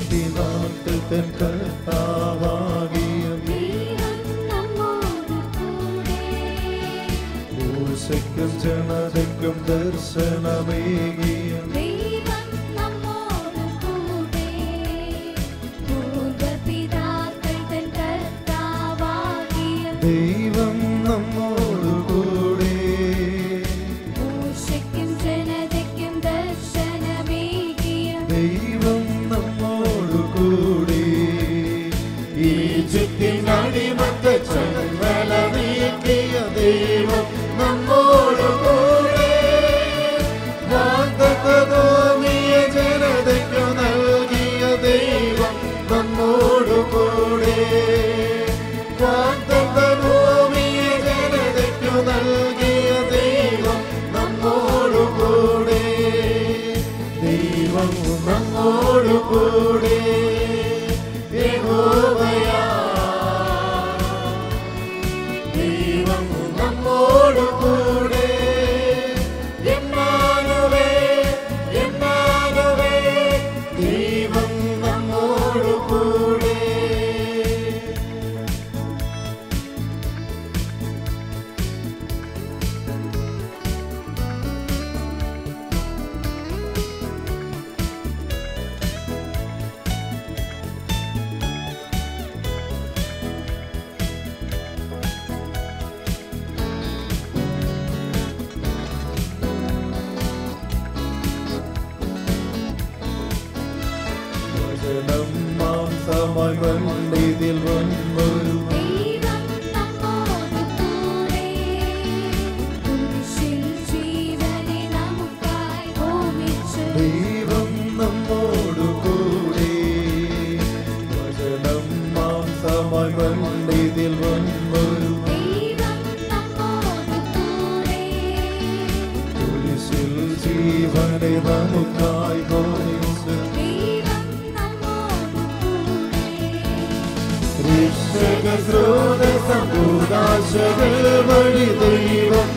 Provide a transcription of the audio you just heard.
பக்தி நாட்கள் தன் கர்த்தாவாகிய பூசைக்கும் ஜனதைக்கும் தரிசனமேகிய தெய்வம் Selam, mam, samay, ben, lidil, ben, ben, ben, സ്രോതസമ്പൂർണാശ്വരവഴി ദൈവം